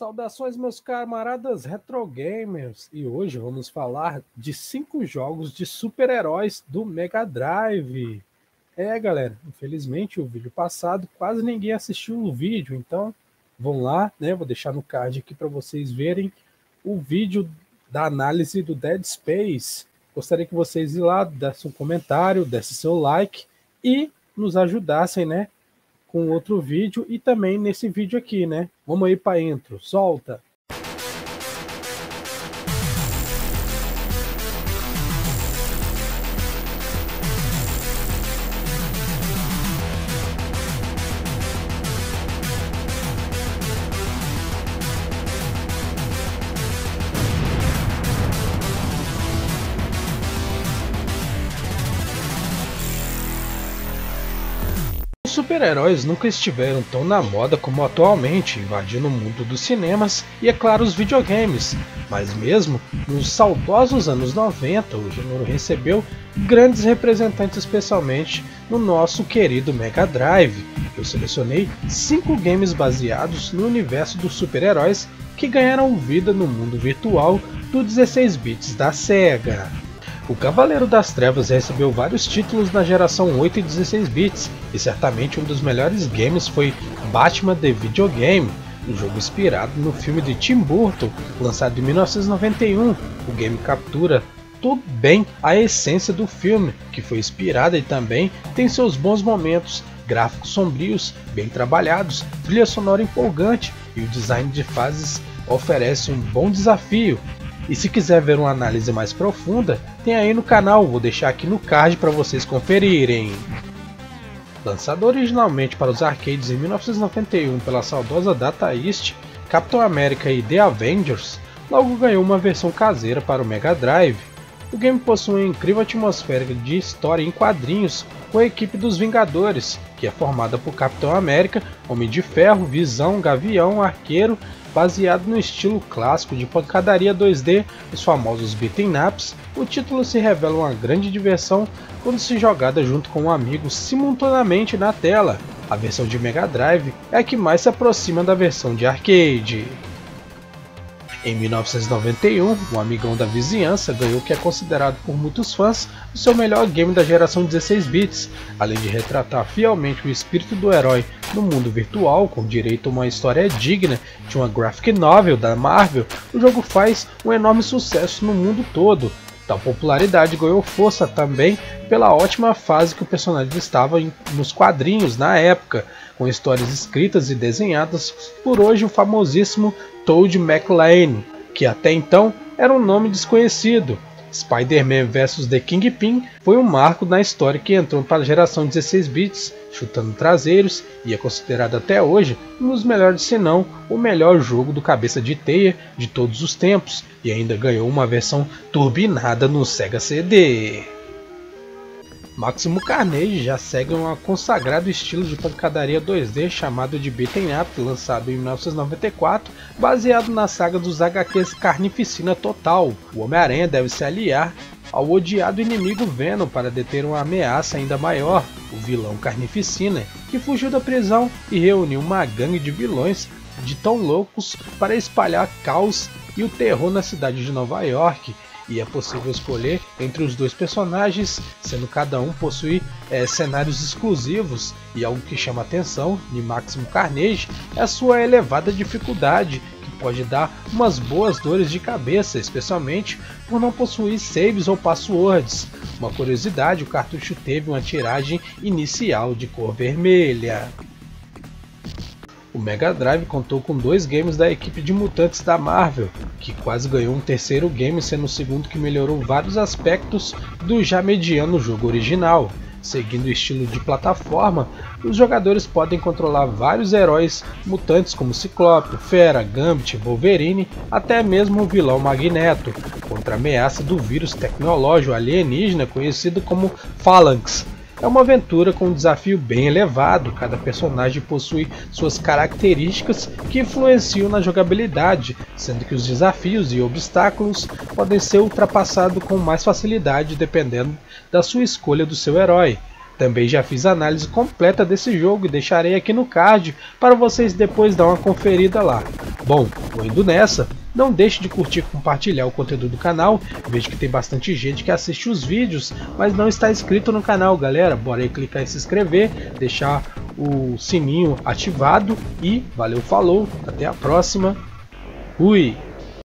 Saudações, meus camaradas retro gamers! E hoje vamos falar de cinco jogos de super-heróis do Mega Drive. É, galera, infelizmente o vídeo passado quase ninguém assistiu o vídeo, então vão lá, né? Vou deixar no card aqui para vocês verem o vídeo da análise do Dead Space. Gostaria que vocês ir lá, dessem um comentário, dessem seu like e nos ajudassem, né? Com outro vídeo e também nesse vídeo aqui, né? Vamos aí para intro, solta! Super-heróis nunca estiveram tão na moda como atualmente, invadindo o mundo dos cinemas e, é claro, os videogames. Mas mesmo nos saudosos anos 90, o gênero recebeu grandes representantes, especialmente no nosso querido Mega Drive. Eu selecionei 5 games baseados no universo dos super-heróis que ganharam vida no mundo virtual do 16 bits da SEGA. O Cavaleiro das Trevas recebeu vários títulos na geração 8 e 16 bits, e certamente um dos melhores games foi Batman The Videogame, um jogo inspirado no filme de Tim Burton, lançado em 1991. O game captura tudo bem a essência do filme, que foi inspirada e também tem seus bons momentos, gráficos sombrios, bem trabalhados, trilha sonora empolgante e o design de fases oferece um bom desafio e se quiser ver uma análise mais profunda, tem aí no canal, vou deixar aqui no card para vocês conferirem. Lançado originalmente para os arcades em 1991 pela saudosa Data East, Capitão América e The Avengers logo ganhou uma versão caseira para o Mega Drive. O game possui uma incrível atmosfera de história em quadrinhos com a equipe dos Vingadores, que é formada por Capitão América, Homem de Ferro, Visão, Gavião, Arqueiro baseado no estilo clássico de pancadaria 2D, os famosos beaten ups, o título se revela uma grande diversão quando se jogada junto com um amigo simultaneamente na tela. A versão de Mega Drive é a que mais se aproxima da versão de arcade. Em 1991, um amigão da vizinhança ganhou o que é considerado por muitos fãs o seu melhor game da geração 16 bits, além de retratar fielmente o espírito do herói no mundo virtual, com direito a uma história digna de uma graphic novel da Marvel. O jogo faz um enorme sucesso no mundo todo. Tal popularidade ganhou força também pela ótima fase que o personagem estava nos quadrinhos na época, com histórias escritas e desenhadas por hoje o famosíssimo Toad McLean, que até então era um nome desconhecido. Spider-Man vs The Kingpin foi um marco na história que entrou para a geração 16 bits, chutando traseiros e é considerado até hoje um dos melhores, se não o melhor jogo do cabeça de teia de todos os tempos, e ainda ganhou uma versão turbinada no Sega CD. Máximo Carnage já segue um consagrado estilo de pancadaria 2D chamado de Beaten Up, lançado em 1994, baseado na saga dos HQs Carnificina Total. O Homem-Aranha deve se aliar ao odiado inimigo Venom para deter uma ameaça ainda maior, o vilão Carnificina, que fugiu da prisão e reuniu uma gangue de vilões de tão loucos para espalhar caos e o terror na cidade de Nova York e é possível escolher entre os dois personagens, sendo cada um possuir é, cenários exclusivos e algo que chama atenção de Máximo Carnage é a sua elevada dificuldade, que pode dar umas boas dores de cabeça, especialmente por não possuir saves ou passwords. Uma curiosidade, o cartucho teve uma tiragem inicial de cor vermelha. O Mega Drive contou com dois games da equipe de mutantes da Marvel, que quase ganhou um terceiro game, sendo o segundo que melhorou vários aspectos do já mediano jogo original. Seguindo o estilo de plataforma, os jogadores podem controlar vários heróis mutantes como Ciclope, Fera, Gambit, Wolverine, até mesmo o vilão Magneto, contra a ameaça do vírus tecnológico alienígena conhecido como Phalanx, é uma aventura com um desafio bem elevado, cada personagem possui suas características que influenciam na jogabilidade, sendo que os desafios e obstáculos podem ser ultrapassados com mais facilidade dependendo da sua escolha do seu herói. Também já fiz análise completa desse jogo e deixarei aqui no card para vocês depois dar uma conferida lá. Bom, Vou indo nessa. Não deixe de curtir e compartilhar o conteúdo do canal. Vejo que tem bastante gente que assiste os vídeos, mas não está inscrito no canal, galera. Bora aí clicar em se inscrever, deixar o sininho ativado e valeu, falou, até a próxima. Fui!